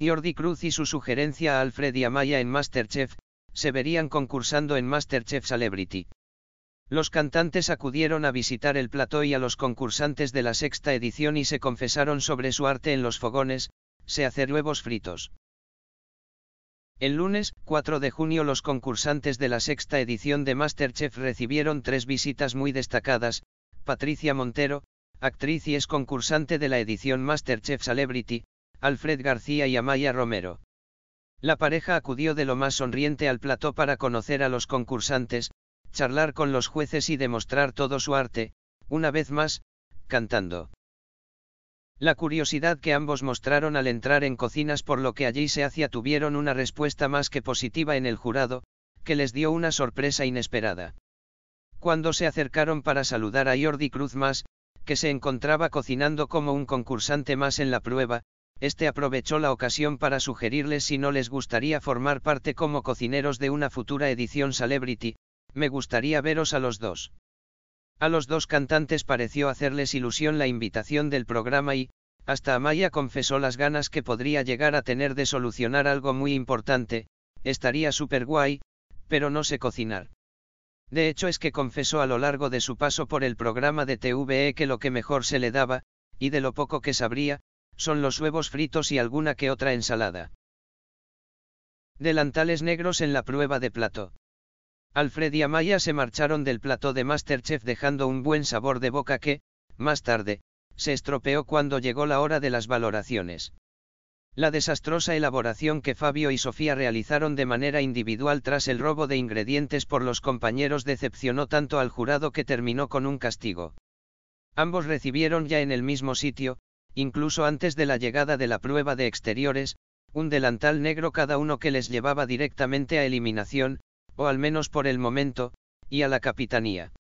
Jordi Cruz y su sugerencia a Alfred y Amaya en Masterchef, se verían concursando en Masterchef Celebrity. Los cantantes acudieron a visitar el plató y a los concursantes de la sexta edición y se confesaron sobre su arte en los fogones, se hacer huevos fritos. El lunes, 4 de junio, los concursantes de la sexta edición de Masterchef recibieron tres visitas muy destacadas, Patricia Montero, actriz y es concursante de la edición Masterchef Celebrity, Alfred García y Amaya Romero. La pareja acudió de lo más sonriente al plató para conocer a los concursantes, charlar con los jueces y demostrar todo su arte, una vez más, cantando. La curiosidad que ambos mostraron al entrar en cocinas por lo que allí se hacía tuvieron una respuesta más que positiva en el jurado, que les dio una sorpresa inesperada. Cuando se acercaron para saludar a Jordi Cruz más, que se encontraba cocinando como un concursante más en la prueba, este aprovechó la ocasión para sugerirles si no les gustaría formar parte como cocineros de una futura edición Celebrity, me gustaría veros a los dos. A los dos cantantes pareció hacerles ilusión la invitación del programa y, hasta Amaya confesó las ganas que podría llegar a tener de solucionar algo muy importante, estaría súper guay, pero no sé cocinar. De hecho es que confesó a lo largo de su paso por el programa de TVE que lo que mejor se le daba, y de lo poco que sabría, son los huevos fritos y alguna que otra ensalada. Delantales negros en la prueba de plato. Alfred y Amaya se marcharon del plato de Masterchef dejando un buen sabor de boca que, más tarde, se estropeó cuando llegó la hora de las valoraciones. La desastrosa elaboración que Fabio y Sofía realizaron de manera individual tras el robo de ingredientes por los compañeros decepcionó tanto al jurado que terminó con un castigo. Ambos recibieron ya en el mismo sitio, incluso antes de la llegada de la prueba de exteriores, un delantal negro cada uno que les llevaba directamente a eliminación, o al menos por el momento, y a la capitanía.